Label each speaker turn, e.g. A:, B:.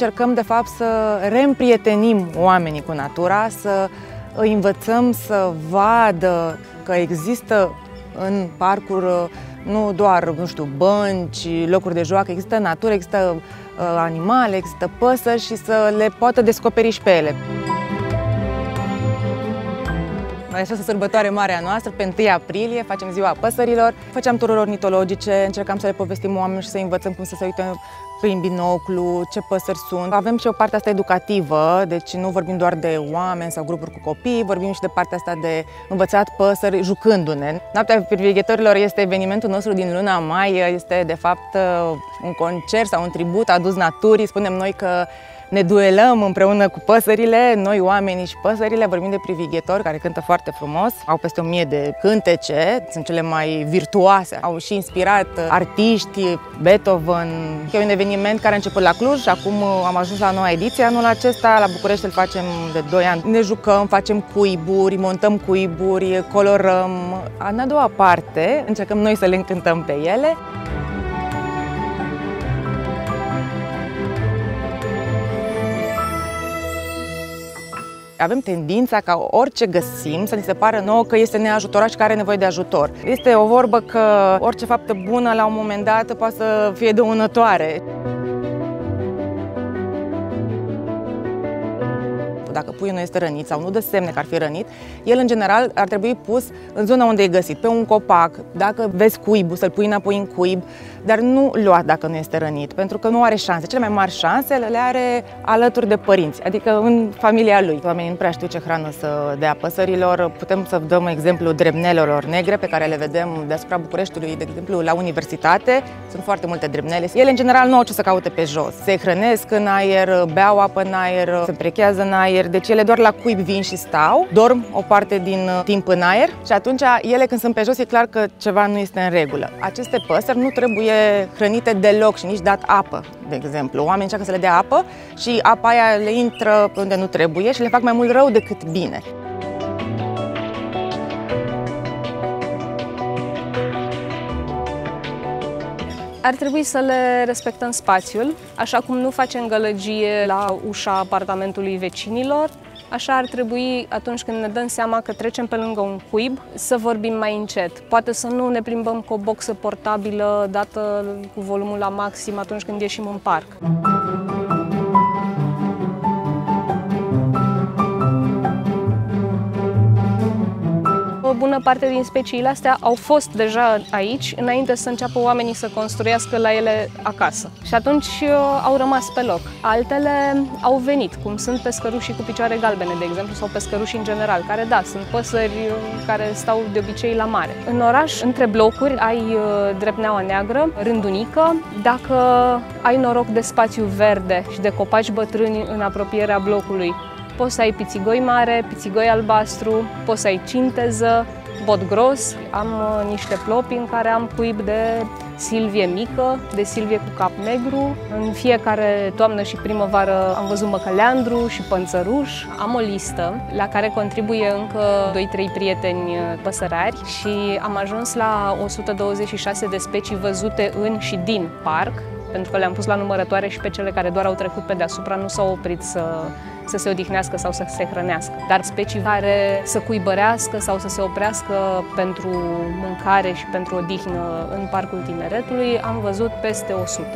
A: încercăm de fapt să reîmprietenim oamenii cu natura, să îi învățăm să vadă că există în parcuri nu doar, nu știu, bănci, locuri de joacă, există natură, există uh, animale, există păsări și să le poată descoperi și pe ele. Mai această sărbătoare mare a noastră, pe 1 aprilie, facem ziua păsărilor, făceam tururi ornitologice, încercam să le povestim oamenilor și să învățăm cum să se uite prin binoclu, ce păsări sunt. Avem și o parte asta educativă, deci nu vorbim doar de oameni sau grupuri cu copii, vorbim și de partea asta de învățat păsări jucându-ne. Noaptea privighetorilor este evenimentul nostru din luna mai, este de fapt un concert sau un tribut adus naturii. Spunem noi că ne duelăm împreună cu păsările, noi oamenii și păsările, vorbim de privighetori care cântă foarte frumos, au peste o mie de cântece, sunt cele mai virtuoase, au și inspirat artiști, Beethoven. E un eveniment care a început la Cluj și acum am ajuns la noua ediție. Anul acesta la București îl facem de 2 ani. Ne jucăm, facem cuiburi, montăm cuiburi, colorăm. În a doua parte încercăm noi să le încântăm pe ele. Avem tendința ca orice găsim să ni se pară nouă că este neajutorat și că are nevoie de ajutor. Este o vorbă că orice faptă bună la un moment dat poate să fie dăunătoare. Dacă puiul nu este rănit sau nu dă semne că ar fi rănit, el în general ar trebui pus în zona unde e găsit, pe un copac, dacă vezi cuibul, să-l pui înapoi în cuib, dar nu lua dacă nu este rănit, pentru că nu are șanse. Cele mai mari șanse le are alături de părinți, adică în familia lui. Oamenii nu prea știu ce hrană să dea păsărilor. Putem să dăm exemplu dremnelelor negre pe care le vedem deasupra Bucureștiului, de exemplu la universitate. Sunt foarte multe dremnele. Ele în general nu au ce să caute pe jos. Se hrănesc în aer, beau apă în aer, se prechează în aer, deci ele doar la cuib vin și stau, dorm o parte din uh, timp în aer și atunci ele când sunt pe jos e clar că ceva nu este în regulă. Aceste păsări nu trebuie hrănite deloc și nici dat apă, de exemplu. Oamenii încearcă să le dea apă și apa aia le intră unde nu trebuie și le fac mai mult rău decât bine.
B: Ar trebui să le respectăm spațiul, așa cum nu facem gălăgie la ușa apartamentului vecinilor, Așa ar trebui atunci când ne dăm seama că trecem pe lângă un cuib să vorbim mai încet. Poate să nu ne plimbăm cu o boxă portabilă dată cu volumul la maxim atunci când ieșim în parc. Bună parte din speciile astea au fost deja aici înainte să înceapă oamenii să construiască la ele acasă. Și atunci uh, au rămas pe loc. Altele au venit, cum sunt pescărușii cu picioare galbene, de exemplu, sau pescărușii în general, care, da, sunt păsări uh, care stau de obicei la mare. În oraș, între blocuri, ai uh, drepneaua neagră, rândunică. Dacă ai noroc de spațiu verde și de copaci bătrâni în apropierea blocului, Poți să ai pițigoi mare, pițigoi albastru, poți să ai cinteză, bot gros. Am uh, niște plopi în care am cuib de silvie mică, de silvie cu cap negru. În fiecare toamnă și primăvară am văzut măcăleandru și pănțăruș. Am o listă la care contribuie încă 2-3 prieteni uh, păsărari și am ajuns la 126 de specii văzute în și din parc, pentru că le-am pus la numărătoare și pe cele care doar au trecut pe deasupra nu s-au oprit să să se odihnească sau să se hrănească. Dar specii care să cuibărească sau să se oprească pentru mâncare și pentru odihnă în Parcul Tineretului am văzut peste 100.